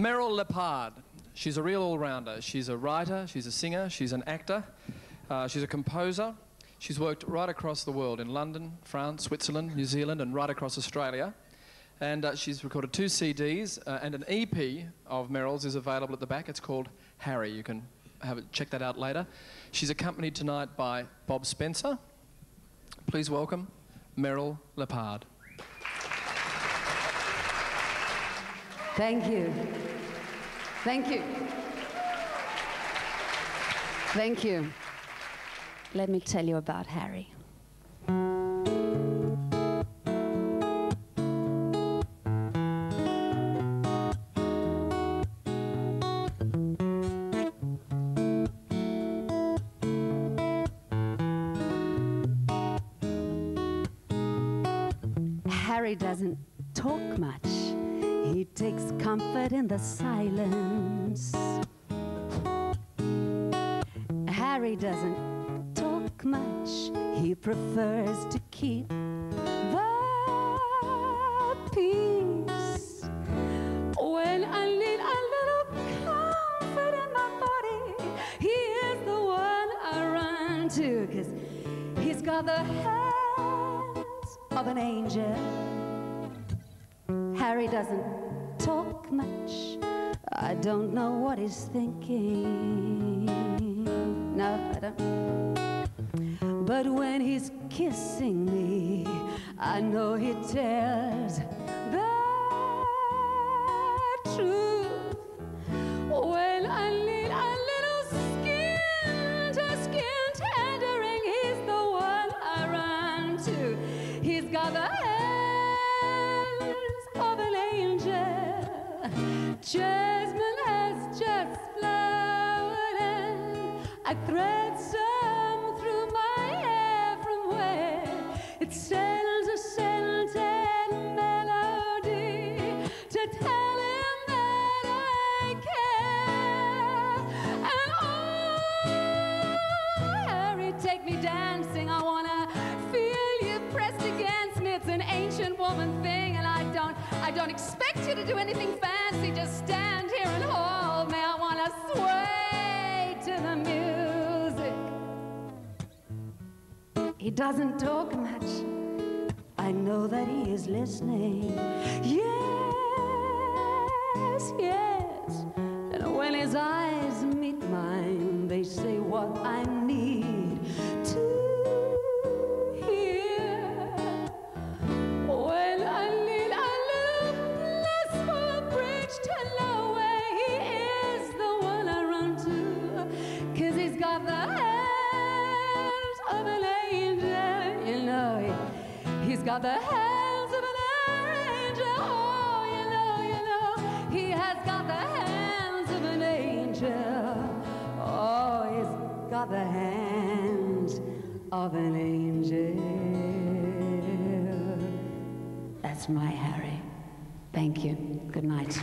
Meryl Leppard. She's a real all-rounder. She's a writer, she's a singer, she's an actor, uh, she's a composer. She's worked right across the world in London, France, Switzerland, New Zealand, and right across Australia. And uh, she's recorded two CDs, uh, and an EP of Meryl's is available at the back. It's called Harry. You can have it, check that out later. She's accompanied tonight by Bob Spencer. Please welcome Meryl Leppard. Thank you. Thank you. Thank you. Let me tell you about Harry. Harry doesn't talk much. He takes comfort in the silence. Harry doesn't talk much. He prefers to keep the peace. When I need a little comfort in my body, he is the one I run to. Cause he's got the hands of an angel. Harry doesn't talk much. I don't know what he's thinking. No, I don't. But when he's kissing me, I know he tells the truth. Jasmine has just flowered, I thread some through my hair from where it sends a scented melody to tell him that I care. Oh, Harry, take me dancing. I wanna feel you pressed against me. It's an ancient woman thing, and I don't, I don't expect you to do anything fancy. Just stand here and hold me. I wanna sway to the music. He doesn't talk much. I know that he is listening. Yes, yes. And when his eyes meet mine, they say he's got the hands of an angel, oh, you know, you know. He has got the hands of an angel, oh, he's got the hands of an angel. That's my Harry. Thank you. Good night.